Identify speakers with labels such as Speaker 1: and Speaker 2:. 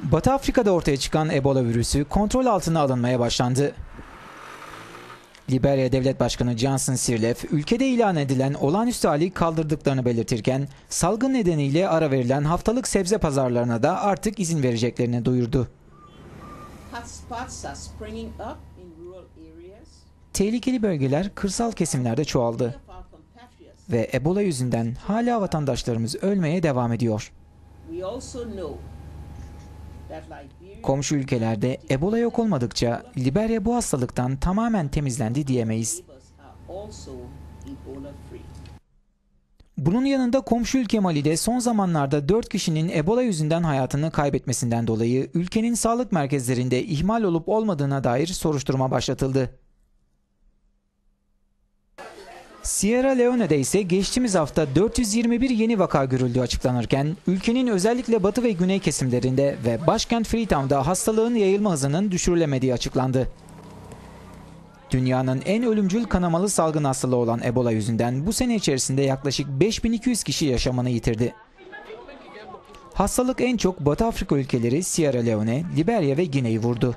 Speaker 1: Batı Afrika'da ortaya çıkan Ebola virüsü kontrol altına alınmaya başlandı. Liberya Devlet Başkanı Johnson Sirleaf, ülkede ilan edilen olağanüstü hali kaldırdıklarını belirtirken, salgın nedeniyle ara verilen haftalık sebze pazarlarına da artık izin vereceklerini duyurdu. Tehlikeli bölgeler kırsal kesimlerde çoğaldı ve Ebola yüzünden hala vatandaşlarımız ölmeye devam ediyor. Komşu ülkelerde Ebola yok olmadıkça Liberya bu hastalıktan tamamen temizlendi diyemeyiz. Bunun yanında komşu ülke Mali'de son zamanlarda 4 kişinin Ebola yüzünden hayatını kaybetmesinden dolayı ülkenin sağlık merkezlerinde ihmal olup olmadığına dair soruşturma başlatıldı. Sierra Leone'de ise geçtiğimiz hafta 421 yeni vaka görüldüğü açıklanırken ülkenin özellikle batı ve güney kesimlerinde ve başkent Freetown'da hastalığın yayılma hızının düşürülemediği açıklandı. Dünyanın en ölümcül kanamalı salgın hastalığı olan Ebola yüzünden bu sene içerisinde yaklaşık 5200 kişi yaşamını yitirdi. Hastalık en çok Batı Afrika ülkeleri Sierra Leone, Liberya ve Gine'yi vurdu.